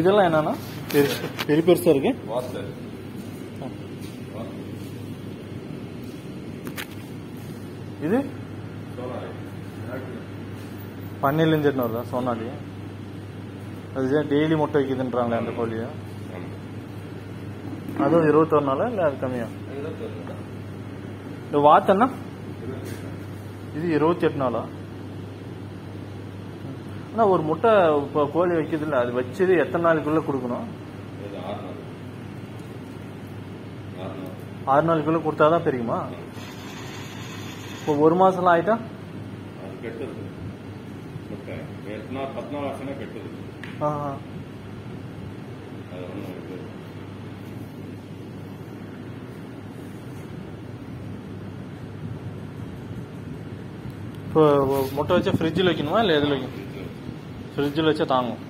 இதெல்லாம் என்னன்னா? பெரிய பெருசா இருக்கு. இது? எட்டுன்னு வருதா சோனாலி. அது டெய்லி முட்டை வைக்குதுன்றாங்களே அந்த கோழியை. அதுவும் இருபத்தொரு நாளா இல்லை அது கம்மியா? இந்த வாத்தன்னா? இது இருபத்தி எட்டு நாளா ஆனா ஒரு முட்டை இப்போ கோழி வைக்குது இல்ல அது வச்சது எத்தனை நாளுக்குள்ள கொடுக்கணும்? ஆறு நாள். ஆறு நாள். ஆறு நாளுக்குள்ள கொடுத்தாதான் பெரியுமா இப்போ ஒரு மாசம்லாம் ஆயிட்டா? இப்போ முட்டை வச்சா ஃப்ரிட்ஜில் வைக்கணுமா? இல்லை எதில் வைக்கணும்? ஃப்ரிட்ஜில் வச்சா தாங்கும்